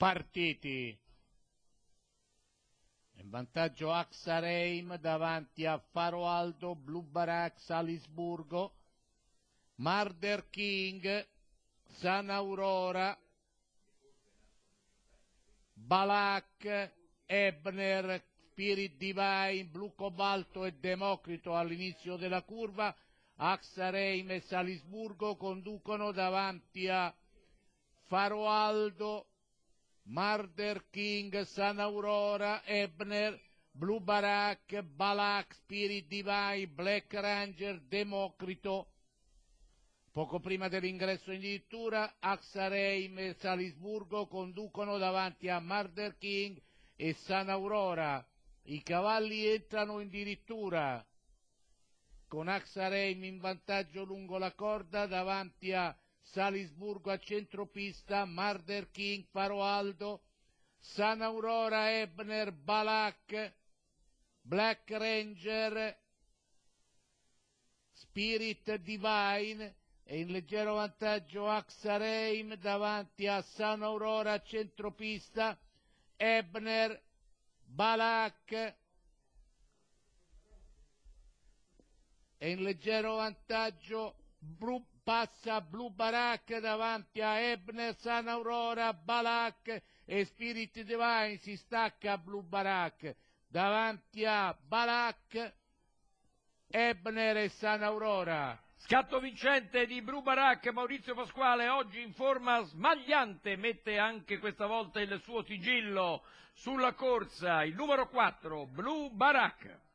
partiti. In vantaggio Axareim davanti a Faro Aldo, Blue Barak, Salisburgo, Marder King, San Aurora, Balak, Ebner, Spirit Divine, Blu Cobalto e Democrito all'inizio della curva, Axareim e Salisburgo conducono davanti a Faro Marder King, San Aurora, Ebner, Blue Barak, Balak, Spirit Divine, Black Ranger, Democrito. Poco prima dell'ingresso in dirittura, Axareim e Salisburgo conducono davanti a Marder King e San Aurora. I cavalli entrano in dirittura con Axareim in vantaggio lungo la corda davanti a Salisburgo a centropista, Marder King, Faro Aldo, San Aurora, Ebner, Balak, Black Ranger, Spirit Divine e in leggero vantaggio Axareim davanti a San Aurora a centropista, Ebner, Balak. E in leggero vantaggio passa Blue Barak davanti a Ebner, San Aurora, Balak e Spirit Divine si stacca Blue Barak davanti a Balak, Ebner e San Aurora. Scatto vincente di Bru Barak, Maurizio Pasquale, oggi in forma smagliante, mette anche questa volta il suo sigillo sulla corsa, il numero 4, Blu Barak.